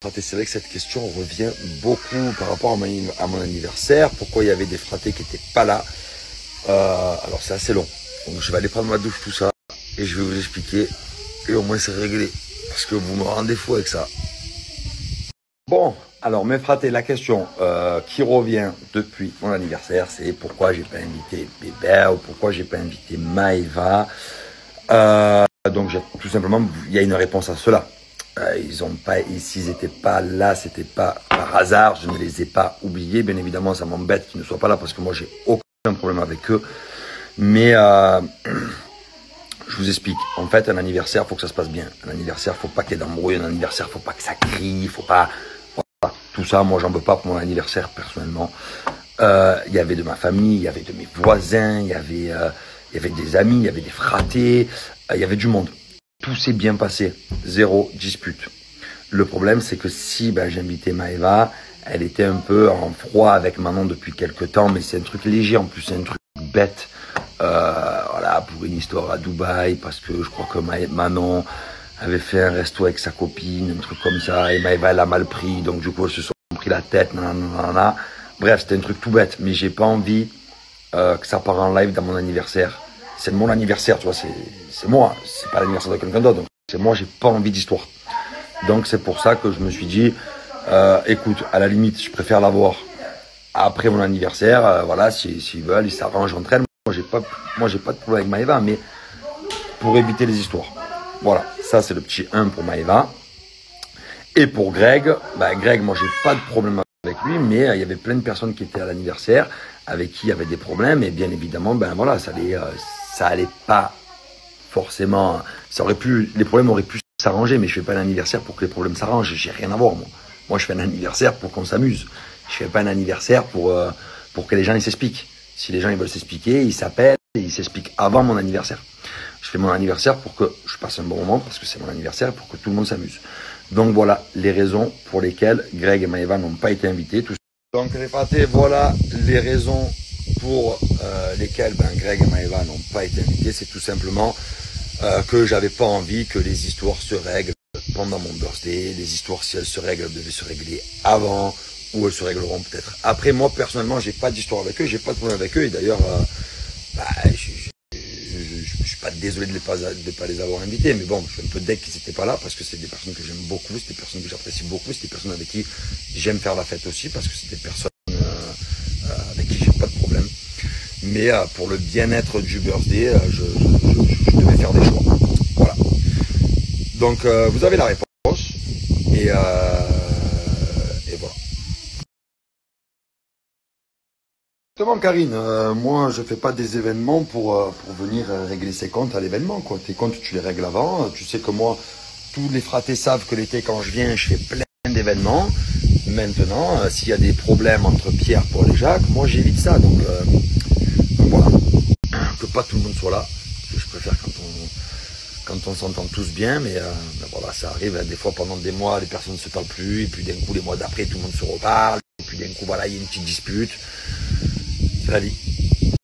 C'est vrai que cette question revient beaucoup par rapport à mon, anniversaire. Pourquoi il y avait des fratés qui n'étaient pas là? Euh, Alors c'est assez long. Donc je vais aller prendre ma douche, tout ça, et je vais vous expliquer. Et au moins c'est réglé. Parce que vous me rendez fou avec ça. Bon, alors mes fratés, la question euh, qui revient depuis mon anniversaire, c'est pourquoi j'ai pas invité Bébé ou pourquoi j'ai pas invité Maïva. Euh, donc tout simplement, il y a une réponse à cela. Euh, ils ont pas, s'ils n'étaient pas là, c'était pas par hasard. Je ne les ai pas oubliés. Bien évidemment, ça m'embête qu'ils ne soient pas là parce que moi, j'ai aucun problème avec eux. Mais euh, je vous explique. En fait, un anniversaire, faut que ça se passe bien. Un anniversaire, faut pas qu'il y ait d'embrouille. Un anniversaire, faut pas que ça crie. Faut pas. Voilà. Tout ça, moi, j'en veux pas pour mon anniversaire personnellement. Euh, il y avait de ma famille, il y avait de mes voisins, il y avait, il y avait des amis, il y avait des fratés, il y avait du monde. Tout s'est bien passé, zéro dispute. Le problème, c'est que si ben, j'invitais Maëva, elle était un peu en froid avec Manon depuis quelques temps, mais c'est un truc léger en plus, c'est un truc bête. Euh, voilà, pour une histoire à Dubaï, parce que je crois que Manon avait fait un resto avec sa copine, un truc comme ça, et Maëva, elle a mal pris, donc du coup, elles se sont pris la tête, nanana. Bref, c'était un truc tout bête, mais j'ai pas envie euh, que ça part en live dans mon anniversaire c'est mon anniversaire, tu vois, c'est moi, c'est pas l'anniversaire de quelqu'un d'autre. C'est moi, j'ai pas envie d'histoire. Donc c'est pour ça que je me suis dit, euh, écoute, à la limite, je préfère l'avoir après mon anniversaire. Euh, voilà, s'ils veulent, ils s'arrangent entre elles. Moi, j'ai pas, pas de problème avec Maëva, mais pour éviter les histoires. Voilà, ça c'est le petit 1 pour Maëva. Et pour Greg, bah Greg, moi j'ai pas de problème avec lui, mais euh, il y avait plein de personnes qui étaient à l'anniversaire, avec qui il y avait des problèmes, et bien évidemment, ben voilà, ça les, ça allait pas forcément. Ça aurait pu, les problèmes auraient pu s'arranger, mais je fais pas un anniversaire pour que les problèmes s'arrangent. J'ai rien à voir, moi. Moi, je fais un anniversaire pour qu'on s'amuse. Je fais pas un anniversaire pour, euh, pour que les gens ils s'expliquent. Si les gens ils veulent s'expliquer, ils s'appellent et ils s'expliquent avant mon anniversaire. Je fais mon anniversaire pour que je passe un bon moment parce que c'est mon anniversaire pour que tout le monde s'amuse. Donc voilà les raisons pour lesquelles Greg et Maëva n'ont pas été invités. Donc les pâtés, voilà les raisons pour euh, lesquels ben, Greg et Maëva n'ont pas été invités, c'est tout simplement euh, que j'avais pas envie que les histoires se règlent pendant mon birthday. Les histoires, si elles se règlent, elles devaient se régler avant ou elles se régleront peut-être après. Moi, personnellement, j'ai pas d'histoire avec eux, j'ai pas de problème avec eux. Et d'ailleurs, euh, bah, je, suis pas désolé de ne pas, de pas les avoir invités, mais bon, je suis un peu deck qu'ils n'étaient pas là parce que c'est des personnes que j'aime beaucoup, c'est des personnes que j'apprécie beaucoup, c'est des personnes avec qui j'aime faire la fête aussi parce que c'est des personnes avec qui j'ai pas de problème. Mais euh, pour le bien-être du birthday, euh, je, devais faire des choix. Voilà. Donc euh, vous avez la réponse. Et, et voilà. Justement, Karine, moi je fais pas des événements pour, pour venir régler ses comptes à l'événement. Tes comptes, tu les règles avant. Tu sais que moi, tous les fratés savent que l'été, quand je viens, je fais plein d'événements. Maintenant, s'il y a des problèmes entre Pierre, Paul et Jacques, moi j'évite ça. Donc, voilà, que pas tout le monde soit là. Je préfère quand on, quand on s'entend tous bien, mais, euh, voilà, ça arrive hein, des fois pendant des mois, les personnes ne se parlent plus, et puis d'un coup, les mois d'après, tout le monde se reparle, et puis d'un coup, voilà, il y a une petite dispute. C'est la vie.